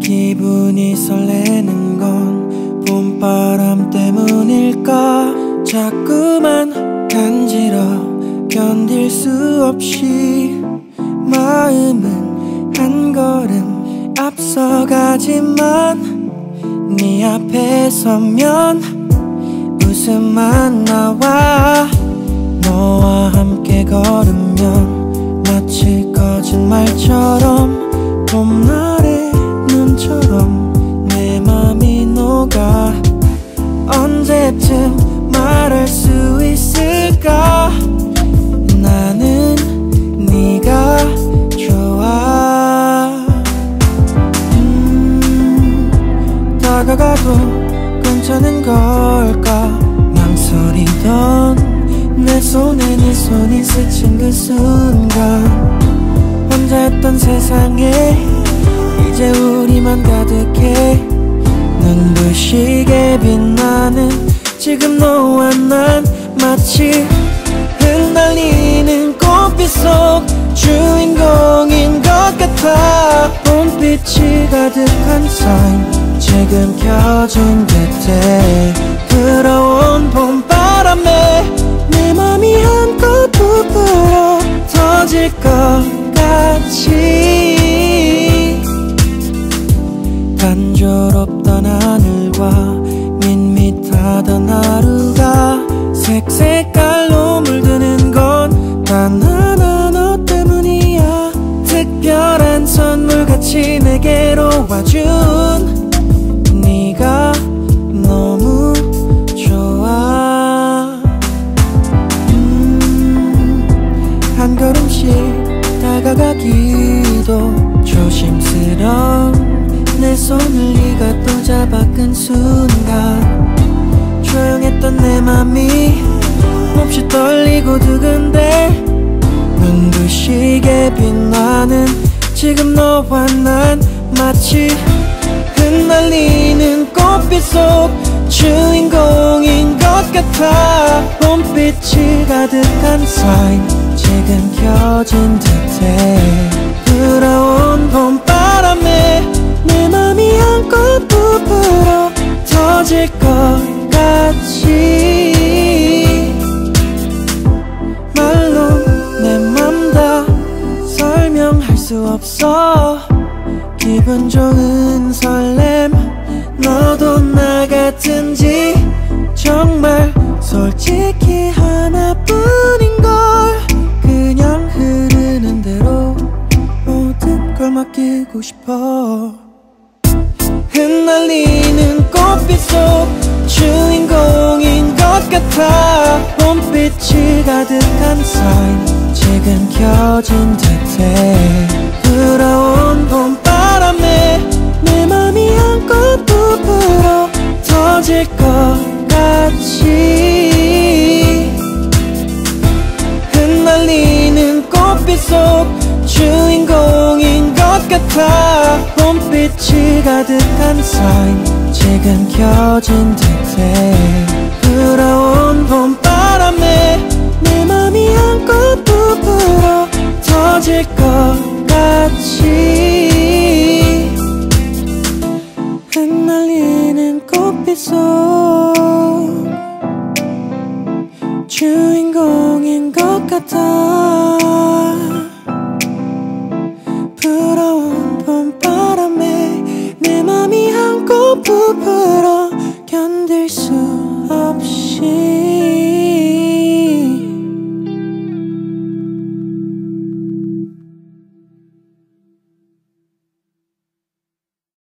기분이 설레는 건 봄바람 때문일까? 자꾸만 간지러 견딜 수 없이 마음은 한 걸음 앞서가지만 네 앞에 서면 웃음만 나와. 너와 함께 걸으면 네 손이 스친 그 순간 혼자였던 세상에 이제 우리만 가득해. 눈부시게 빛나는 지금 너와 난 마치 흩날리는 꽃빛 속 주인공인 것 같아. 봄빛이 가득한 사인 지금 켜진 듯해 불어온 봄바 터질 것 같이 단조롭던 하늘과 밋밋하던 하루가 색색깔로 물드는 건 단 하나 너 때문이야. 특별한 선물같이 내게로 와준 다가가기도 조심스러운 내 손을 네가 또 잡아 끈 순간. 조용했던 내 맘이 몹시 떨리고 두근대. 눈부시게 빛나는 지금 너와 난 마치 흩날리는 꽃빛 속 주인공인 것 같아. 봄빛이 가득한 사인 지금 켜진 듯해. 불어온 봄바람에 내 맘이 한껏 부풀어 터질 것 같이. 말로 내 맘 다 설명할 수 없어. 기분 좋은 설렘 너도 나 같은지 정말 솔직히 맡기고 싶어. 흩날리는 꽃빛 속 주인공인 것 같아. 봄빛이 가득한 사인 지금 켜진 듯해 불어온 봄바람에 내 맘이 한껏 부풀어 터질 것 같이. 흩날리는 꽃빛 속 주인공 같아 봄빛이 가득한 사인 지금 켜진 듯해 불어온 봄바람에 내 맘이 한껏 부풀어 터질 것 같이 흩날리는 꽃빛 속 주인공인 것 같아 부풀어 견딜 수 없이